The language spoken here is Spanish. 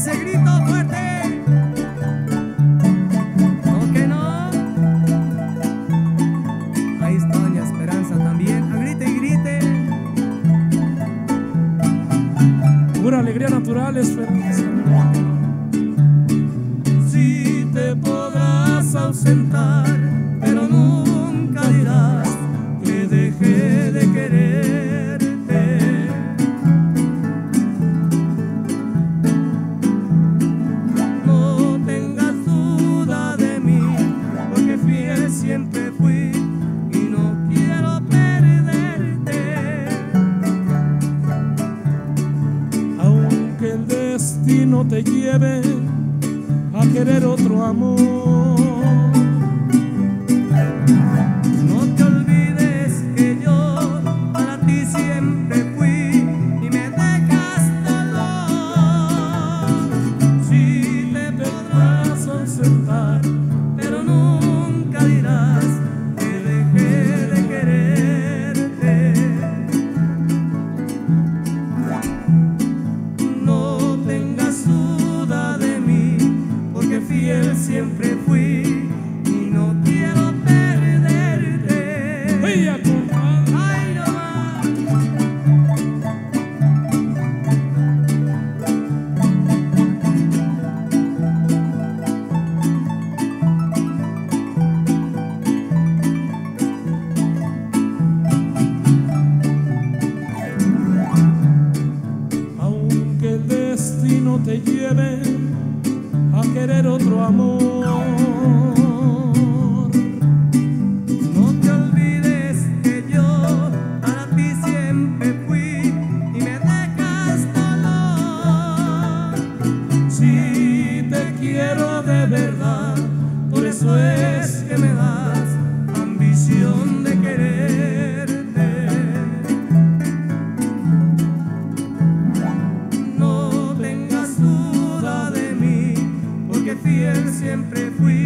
ese grito fuerte. ¿No que no? Ahí está Doña Esperanza también. A grite y grite. Pura alegría natural, Esperanza. Si te podrás ausentar. destino te lleve a querer otro amor. no te lleve a querer otro amor. No te olvides que yo para ti siempre fui y me dejas dolor. Si te quiero de verdad, por eso es. siempre fui.